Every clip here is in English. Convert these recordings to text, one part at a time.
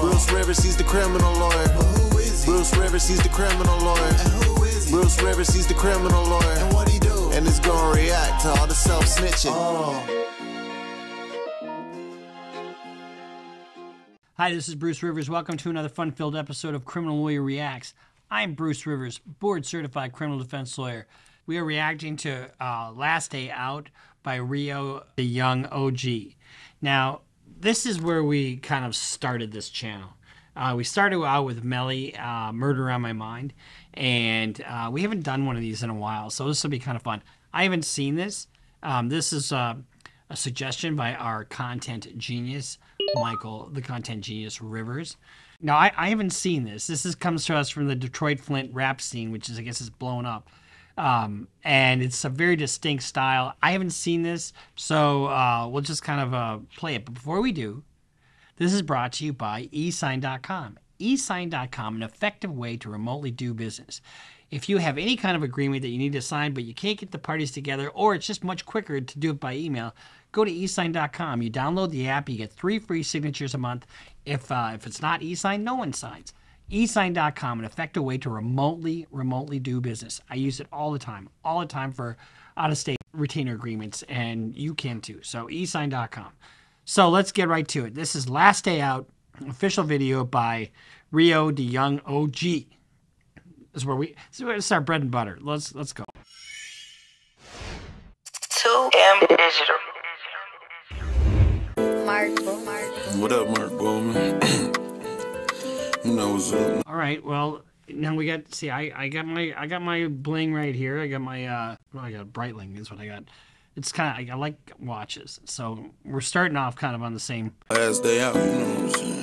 Bruce Rivers, he's the criminal lawyer. Who is he? Bruce Rivers, he's the criminal lawyer. And who is he? Bruce Rivers, he's the criminal lawyer. And what he do? And it's gonna react to all the self snitching. Oh. Hi, this is Bruce Rivers. Welcome to another fun filled episode of Criminal Lawyer Reacts. I'm Bruce Rivers, board certified criminal defense lawyer. We are reacting to uh, Last Day Out by Rio the Young OG. Now, this is where we kind of started this channel. Uh, we started out with Melly, uh, Murder on My Mind, and uh, we haven't done one of these in a while, so this will be kind of fun. I haven't seen this. Um, this is uh, a suggestion by our content genius, Michael, the content genius Rivers. Now, I, I haven't seen this. This is, comes to us from the Detroit Flint rap scene, which is, I guess, is blown up. Um, and it's a very distinct style. I haven't seen this, so uh, we'll just kind of uh, play it. But before we do, this is brought to you by eSign.com. eSign.com, an effective way to remotely do business. If you have any kind of agreement that you need to sign, but you can't get the parties together, or it's just much quicker to do it by email, go to eSign.com. You download the app, you get three free signatures a month. If uh, if it's not eSign, no one signs. eSign.com, an effective way to remotely remotely do business. I use it all the time, all the time for out-of-state retainer agreements, and you can too. So eSign.com. So let's get right to it. This is Last Day Out, official video by Rio Da Yung OG. This is where we this is where it's our bread and butter. Let's let's go. 2M Digital. Marco, Marco. What up, Mark Bowman? you know what's up. All right. Well, now we got see. I I got my I got my bling right here. I got my uh. Well, I got Breitling is what I got. It's kind of I, I like watches, so we're starting off kind of on the same Last day out, you know what I'm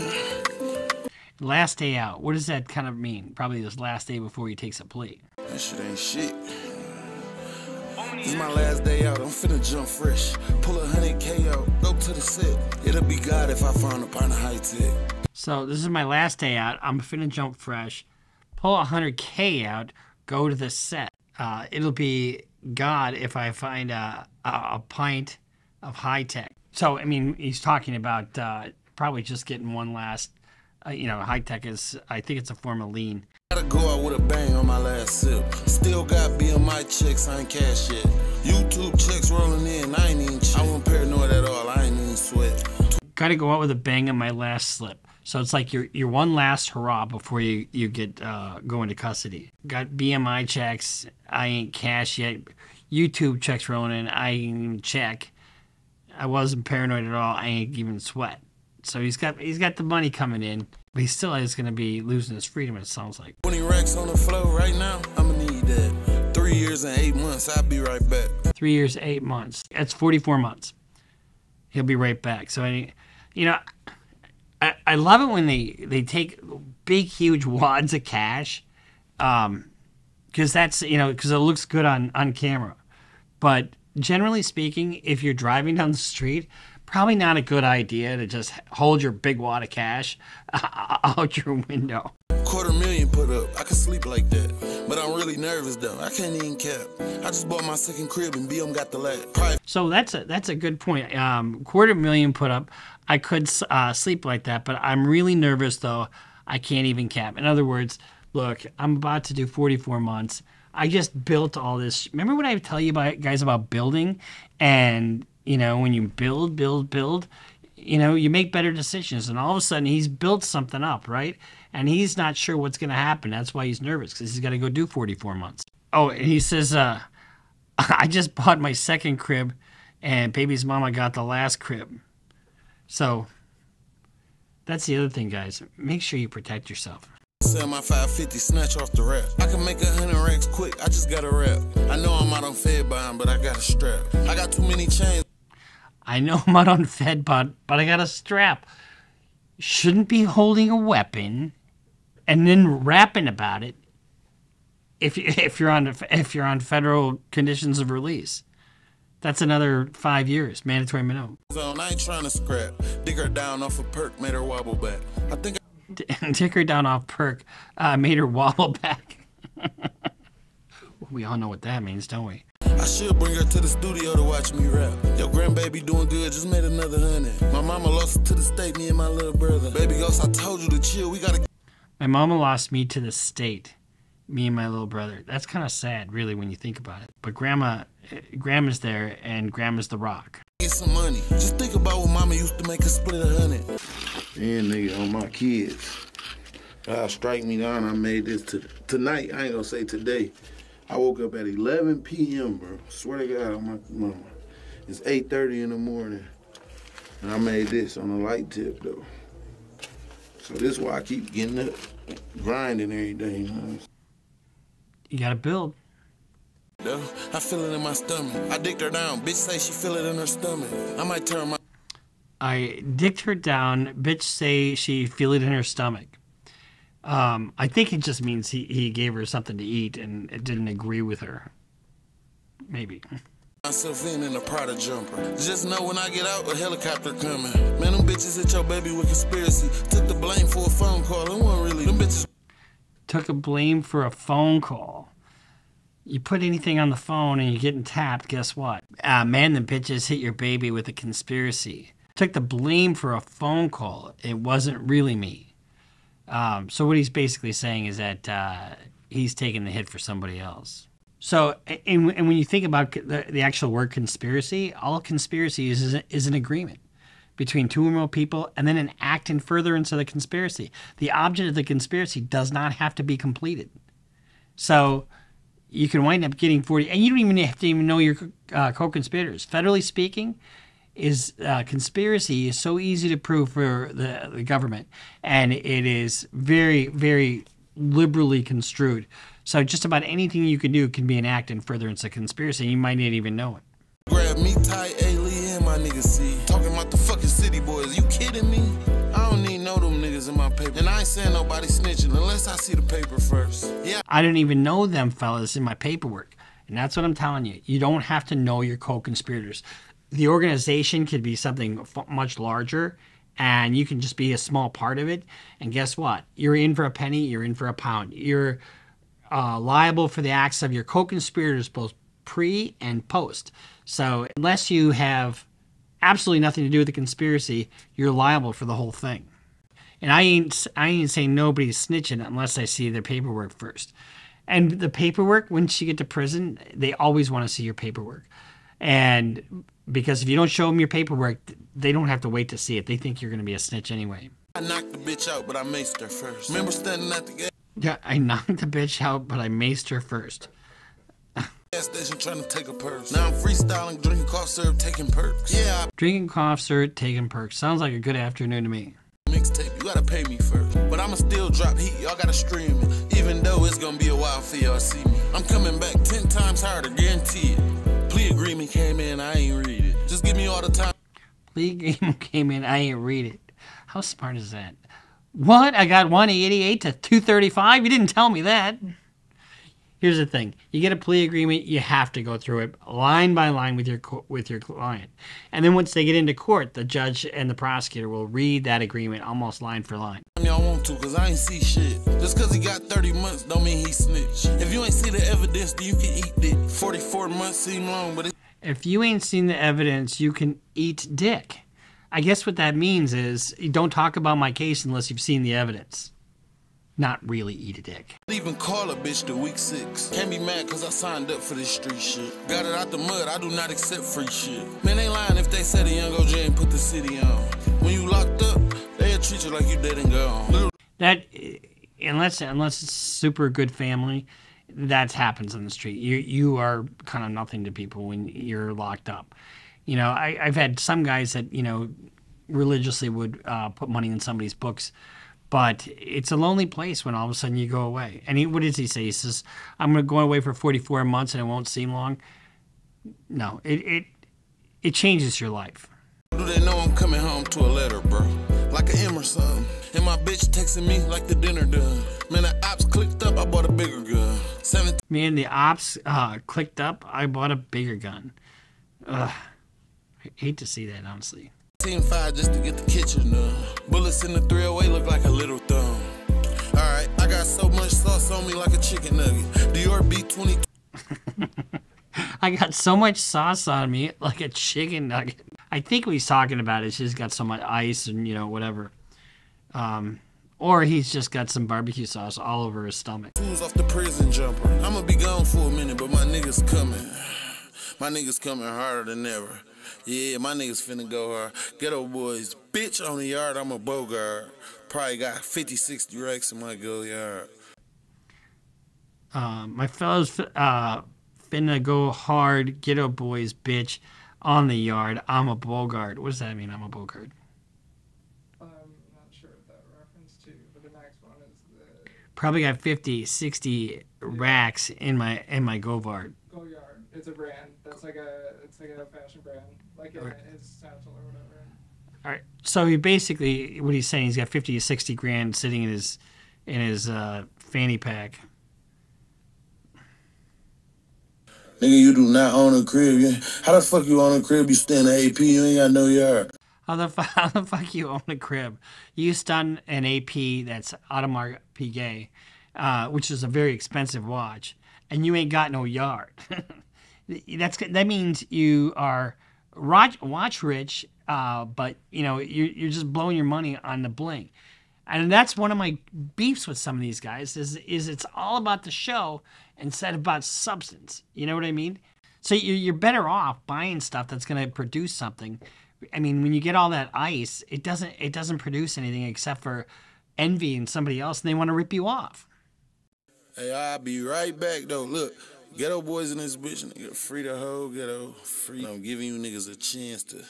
last day out. What does that kind of mean? Probably this last day before he takes a plea. That shit ain't shit. This is my last day out. I'm finna jump fresh. Pull a hundred K out. Go to the set. It'll be God if I find a pint of high tech. So this is my last day out. I'm finna jump fresh, pull a hundred k out, go to the set. Uh, it'll be God if I find a a, a pint of high tech. So I mean, he's talking about uh, probably just getting one last. Uh, you know, high tech is I think it's a form of lean. Gotta go out with a bang on my last sip. Still got BMI checks, I ain't cash yet. YouTube checks rolling in, I ain't even check. I wasn't paranoid at all, I ain't even sweat. Got to go out with a bang on my last slip. So it's like your your one last hurrah before you you get uh, go into custody. Got BMI checks. I ain't cash yet. YouTube checks rolling in. I ain't even check. I wasn't paranoid at all. I ain't even sweat. So he's got he's got the money coming in, but he still is going to be losing his freedom. It sounds like. 20 racks on the floor right now, I'ma need that. Three years and eight months, I'll be right back. three years, eight months. That's 44 months. He'll be right back. So, I, you know, I, love it when they, they take big, huge wads of cash um, because that's, you know, because it looks good on, on camera. But generally speaking, if you're driving down the street, probably not a good idea to just hold your big wad of cash out your window. Quarter million put up, I can sleep like that. But I'm really nervous though, I can't even cap. I just bought my second crib and BM got the. Private So that's a that's a good point. Um, quarter million put up. I could uh, sleep like that, but I'm really nervous though. I can't even cap. In other words, look, I'm about to do 44 months. I just built all this. Remember what I tell you about guys about building, and you know when you build, build, build, you know you make better decisions. And all of a sudden he's built something up, right? And he's not sure what's going to happen. That's why he's nervous because he's got to go do 44 months. Oh, and he says, uh, I just bought my second crib, and baby's mama got the last crib. So that's the other thing, guys. Make sure you protect yourself. sell my 550, snatch off the rap. I can make a hundred racks quick, I just got a rap. I know I'm out on Fed buying, but I got a strap. I got too many chains. I know I'm not on Fed, but but I got a strap. Shouldn't be holding a weapon and then rapping about it. If if you're on if you're on federal conditions of release, that's another five years mandatory minimum. I ain't trying to scrap. Dig her down off a perk, made her wobble back. I think Tick her down off perk uh, made her wobble back. we all know what that means, don't we? I should bring her to the studio to watch me rap. Your grandbaby doing good, just made another hundred. My mama lost it to the state, me and my little brother. Baby ghost, I told you to chill. We gotta My mama lost me to the state, me and my little brother. That's kind of sad, really, when you think about it. But grandma, eh, grandma's there, and grandma's the rock. get some money. Just think about what mama used to make us split a hundred. And nigga, on my kids. God strike me down. I made this to, tonight. I ain't gonna say today. I woke up at 11 p.m., bro. Swear to God, my mama. It's 8:30 in the morning, and I made this on a light tip though. So this is why I keep getting up, grinding every day. You know? You got to build. Though, I feel it in my stomach. I dicked her down. Bitch say she feel it in her stomach. I might turn my I dicked her down. Bitch say she feel it in her stomach. Um, I think it just means he, he gave her something to eat and it didn't agree with her. Maybe. Myself in in a Prada jumper. Just know when I get out, a helicopter coming. Man, them bitches hit your baby with conspiracy. Took the blame for a phone call. It wasn't really. Them bitches Took a blame for a phone call. You put anything on the phone and you're getting tapped, guess what? Uh, man, the bitches hit your baby with a conspiracy. Took the blame for a phone call. It wasn't really me. Um, so what he's basically saying is that uh, he's taking the hit for somebody else. So, and, and when you think about the, the actual word conspiracy, all conspiracy is, is, is an agreement between two or more people and then an act in furtherance of the conspiracy. The object of the conspiracy does not have to be completed. So you can wind up getting 40, and you don't even have to even know your uh, co-conspirators. Federally speaking, is uh, conspiracy is so easy to prove for the, the government, and it is very, very liberally construed. So just about anything you can do can be an act in furtherance of conspiracy. You might not even know it. grab me tight, A. Lee, and my niggas see. Talking about the fucking city boys. You kidding me? I don't need know them niggas in my paper. And I ain't saying nobody snitching unless I see the paper first. Yeah, I don't even know them fellas in my paperwork. And that's what I'm telling you. You don't have to know your co-conspirators. The organization could be something f- much larger and you can just be a small part of it. And guess what? You're in for a penny, you're in for a pound. You're uh, liable for the acts of your co-conspirators both pre and post. So unless you have absolutely nothing to do with the conspiracy, you're liable for the whole thing. And I ain't I ain't saying nobody's snitching unless I see their paperwork first. And the paperwork, once you get to prison, they always want to see your paperwork. And because if you don't show them your paperwork, they don't have to wait to see it. They think you're going to be a snitch anyway. I knocked the bitch out, but I maced her first. Remember standing at the gas Yeah, I knocked the bitch out, but I maced her first. station trying to take a purse. Now I'm freestyling, drinking cough syrup, taking perks. Yeah, Drinking cough syrup, taking perks. Sounds like a good afternoon to me. Mixtape, you gotta pay me first. But I'ma still drop heat, y'all gotta stream it. Even though it's gonna be a while for y'all to see me. I'm coming back ten times harder, guaranteed. Plea agreement came in, I ain't read it. Just give me all the time. Plea agreement came in, I ain't read it. How smart is that? What? I got 188 to 235? You didn't tell me that. Here's the thing: you get a plea agreement, you have to go through it line by line with your with your client, and then once they get into court, the judge and the prosecutor will read that agreement almost line for line. Y'all want to, cause I ain't see shit. Just cause he got 30 months don't mean he snitch. If you ain't see the evidence, then you can eat dick. 44 months seem long, but it's If you ain't seen the evidence, you can eat dick. I guess what that means is don't talk about my case unless you've seen the evidence. Not really eat a dick. Even call a bitch to week six. Can't be mad cause I signed up for this street shit. Got it out the mud, I do not accept free shit. Man, they lying if they said a young OJ ain't put the city on. When you locked up, they'll treat you like you dead and gone. That unless unless it's super good family that happens on the street you you are kind of nothing to people when you're locked up you know I, i've had some guys that you know religiously would uh, put money in somebody's books but it's a lonely place when all of a sudden you go away and he, what does he say he says i'm going to go away for 44 months and it won't seem long no it it, it changes your life do they know I'm coming home to a letter, bro? Like an something. And my bitch texting me like the dinner done. Man, the ops clicked up, I bought a bigger gun. 17 Man, the ops uh, clicked up. I bought a bigger gun. Ugh. I hate to see that, honestly. Team 5 just to get the kitchen done. Bullets in the 308 look like a little thumb. Alright, I got so much sauce on me like a chicken nugget. Dior B20. I got so much sauce on me, like a chicken nugget. I think what he's talking about is he's got so much ice and you know whatever, um, or he's just got some barbecue sauce all over his stomach. Tunes off the prison jumper. I'ma be gone for a minute, but my niggas coming. My niggas coming harder than ever. Yeah, my niggas finna go hard. Ghetto boys, bitch on the yard, I'm a bogart. Probably got 50, 60 racks in my Goyard. Um, my fellows uh, finna go hard, ghetto boys, bitch, on the yard. I'm a Bogart. What does that mean? I'm a Bogart. I'm not sure what that reference to, but the next one is the Probably got 50, 60 racks in my in my Goyard. Go Yard. It's a brand. That's like a it's like a fashion brand, like Right. it, it's Satchel or whatever. All right. So he basically what he's saying he's got 50 to 60 grand sitting in his in his uh, fanny pack. Nigga, you do not own a crib. How the fuck you own a crib? You stay an AP, you ain't got no yard. How the, fu- how the fuck you own a crib? You stun an AP that's Audemars Piguet, uh, which is a very expensive watch, and you ain't got no yard. that's that means you are watch, rich, uh, but you know you're, you're just blowing your money on the bling. And that's one of my beefs with some of these guys is is it's all about the show instead of about substance. You know what I mean? So you're, you're better off buying stuff that's going to produce something. I mean, when you get all that ice, it doesn't it doesn't produce anything except for envy in somebody else, and they want to rip you off. Hey, I'll be right back though. Look, ghetto boys in this bitch, nigga, free the whole ghetto, free. I'm giving you niggas a chance to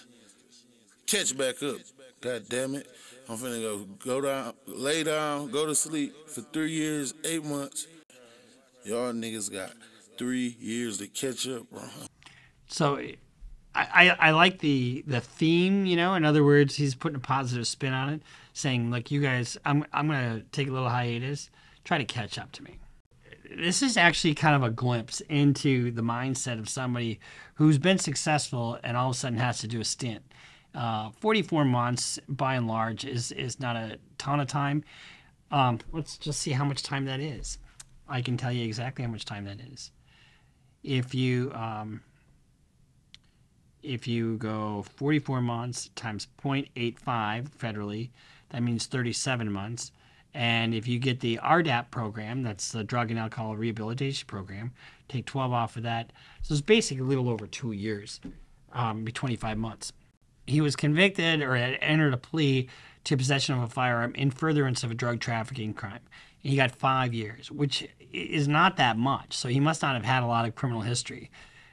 catch back up. God damn it. I'm finna go go down, lay down, go to sleep for three years, eight months. Y'all niggas got three years to catch up, bro. So I, I, I like the the theme, you know. In other words, he's putting a positive spin on it, saying, "Look, you guys, I'm I'm gonna take a little hiatus, try to catch up to me." This is actually kind of a glimpse into the mindset of somebody who's been successful and all of a sudden has to do a stint. Uh, 44 months, by and large, is is not a ton of time. Um, let's just see how much time that is. I can tell you exactly how much time that is. If you um, if you go 44 months times 0.85 federally, that means 37 months. And if you get the RDAP program, that's the Drug and Alcohol Rehabilitation Program, take 12 off of that. So it's basically a little over two years, um, be 25 months. He was convicted or had entered a plea to possession of a firearm in furtherance of a drug trafficking crime. And he got five years, which is not that much. So he must not have had a lot of criminal history.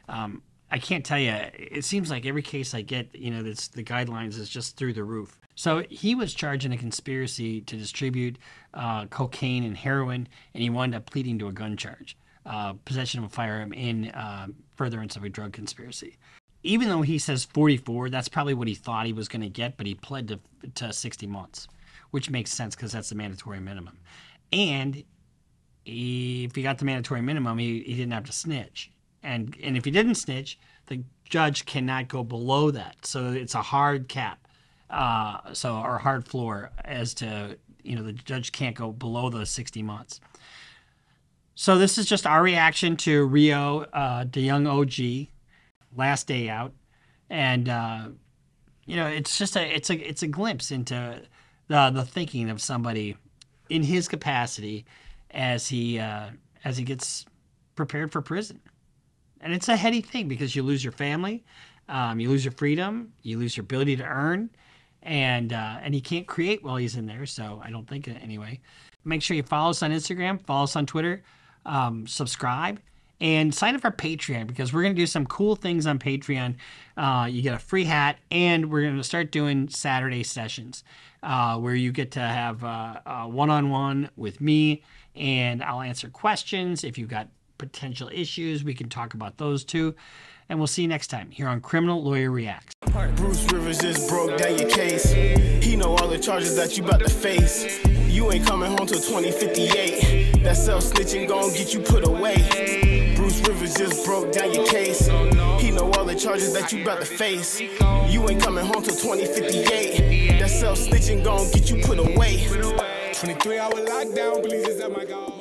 Um, I can't tell you. It seems like every case I get, you know, that's the guidelines is just through the roof. So he was charged in a conspiracy to distribute uh, cocaine and heroin, and he wound up pleading to a gun charge, uh, possession of a firearm in uh, furtherance of a drug conspiracy. Even though he says 44, that's probably what he thought he was going to get, but he pled to, to 60 months, which makes sense because that's the mandatory minimum. And he, if he got the mandatory minimum, he, he didn't have to snitch. And and if he didn't snitch, the judge cannot go below that. So it's a hard cap, uh, so or hard floor as to you know the judge can't go below the 60 months. So this is just our reaction to Rio, uh, the young OG, last day out, and uh, you know it's just a it's a it's a glimpse into the the thinking of somebody in his capacity as he uh, as he gets prepared for prison. And it's a heady thing because you lose your family, um, you lose your freedom, you lose your ability to earn, and uh, and he can't create while he's in there. So I don't think anyway. Make sure you follow us on Instagram, follow us on Twitter, um, subscribe, and sign up for Patreon because we're gonna do some cool things on Patreon. Uh, you get a free hat, and we're gonna start doing Saturday sessions uh, where you get to have uh, uh, one-on-one with me, and I'll answer questions if you've got potential issues. We can talk about those too. And we'll see you next time here on Criminal Lawyer Reacts. Bruce Rivers just broke down your case. He know all the charges that you about to face. You ain't coming home till 2058. That self snitching gon' get you put away. Bruce Rivers just broke down your case. He know all the charges that you about to face. You ain't coming home till 2058. That self snitching gon' get you put away. 23 hour lockdown, police is at my god.